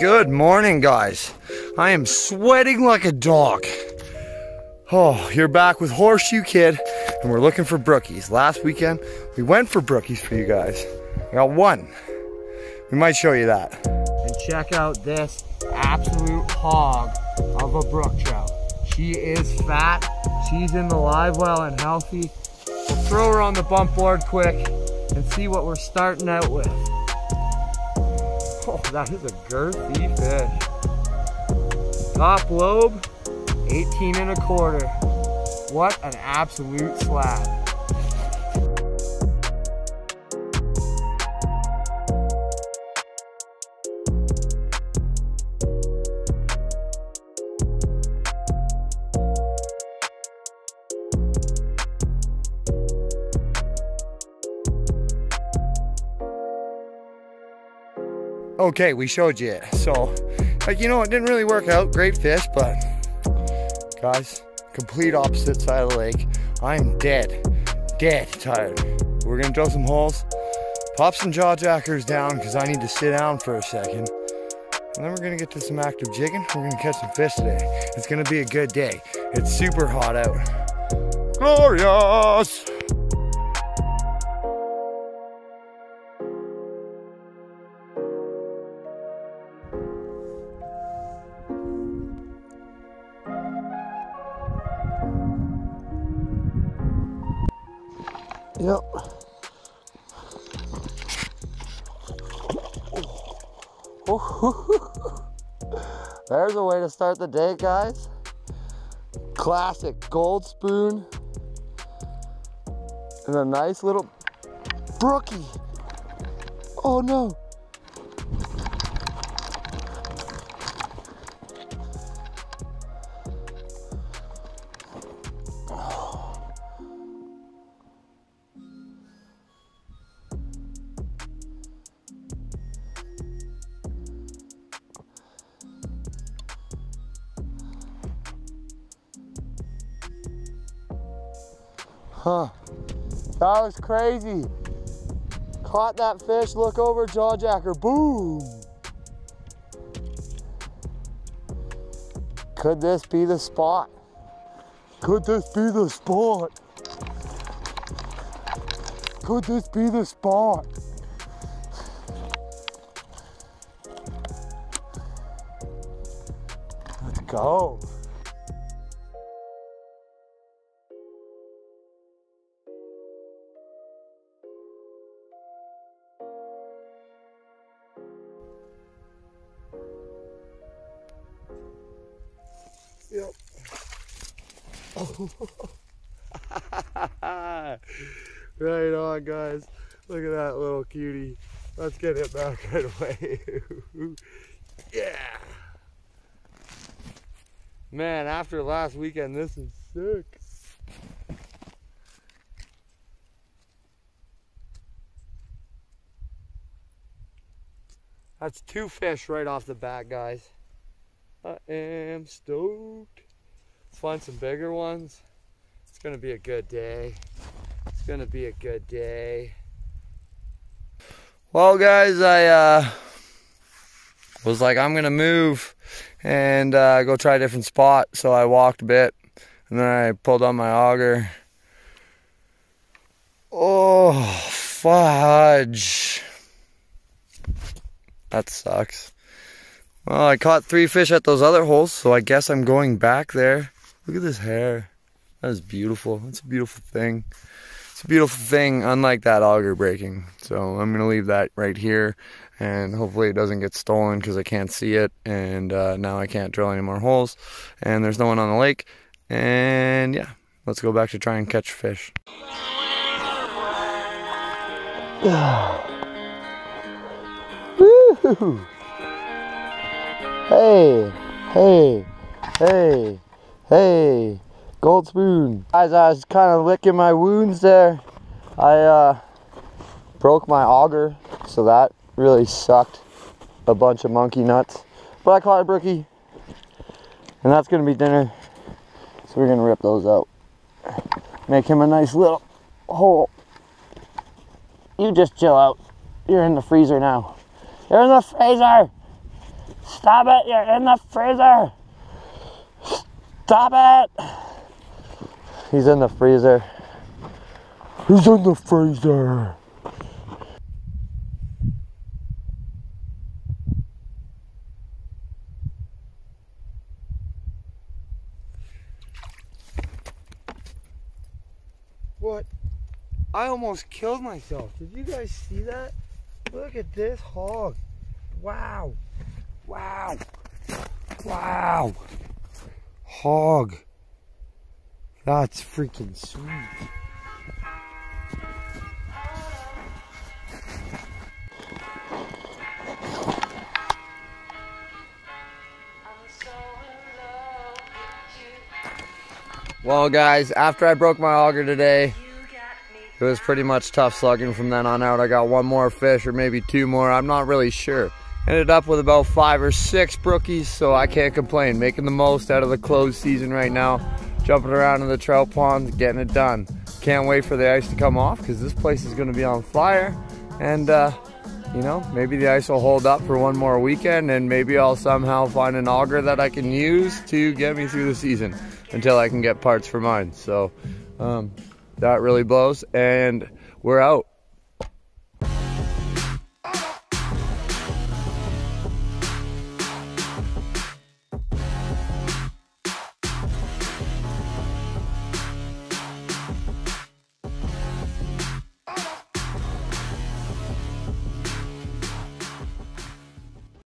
Good morning, guys. I am sweating like a dog. Oh, you're back with Horseshoe Kid, and we're looking for brookies. Last weekend, we went for brookies for you guys. I got one. We might show you that. And check out this absolute hog of a brook trout. She is fat. She's in the live well and healthy. We'll throw her on the bump board quick and see what we're starting out with. Oh, that is a girthy fish. Top lobe, 18 and a quarter. What an absolute slab. Okay, we showed you it. So, like, you know, it didn't really work out. Great fish, but guys, complete opposite side of the lake. I'm dead, dead tired. We're gonna drill some holes, pop some JawJackers down because I need to sit down for a second. And then we're gonna get to some active jigging. We're gonna catch some fish today. It's gonna be a good day. It's super hot out. Glorious! Yep. There's a way to start the day, guys. Classic gold spoon and a nice little brookie. Oh no. Huh. That was crazy. Caught that fish, look over, JawJacker, boom. Could this be the spot? Could this be the spot? Could this be the spot? Let's go. Yep. Oh. right on, guys. Look at that little cutie. Let's get it back right away. yeah. Man, after last weekend, this is sick. That's two fish right off the bat, guys. I am stoked. Let's find some bigger ones. It's gonna be a good day. It's gonna be a good day. Well, guys, I uh, was like, I'm gonna move and uh, go try a different spot. So I walked a bit and then I pulled on my auger. Oh, fudge. That sucks. Well, I caught three fish at those other holes, so I guess I'm going back there. Look at this hair. That is beautiful. It's a beautiful thing. It's a beautiful thing, unlike that auger breaking. So I'm going to leave that right here, and hopefully it doesn't get stolen because I can't see it, and uh, now I can't drill any more holes, and there's no one on the lake. And yeah, let's go back to try and catch fish. Woo! Hey, hey, hey, hey, gold spoon. Guys, I was kind of licking my wounds there. I uh, broke my auger, so that really sucked a bunch of monkey nuts. But I caught a brookie, and that's gonna be dinner. So we're gonna rip those out. Make him a nice little hole. You just chill out. You're in the freezer now. You're in the freezer! Stop it, you're in the freezer. Stop it. He's in the freezer. He's in the freezer. What? I almost killed myself. Did you guys see that? Look at this hog. Wow. Wow. Wow. Hog. That's freaking sweet. Well, guys, after I broke my auger today, it was pretty much tough slugging from then on out. I got one more fish or maybe two more. I'm not really sure. Ended up with about five or six brookies, so I can't complain. Making the most out of the closed season right now. Jumping around in the trout ponds, getting it done. Can't wait for the ice to come off because this place is going to be on fire. And, uh, you know, maybe the ice will hold up for one more weekend and maybe I'll somehow find an auger that I can use to get me through the season until I can get parts for mine. So um, that really blows, and we're out.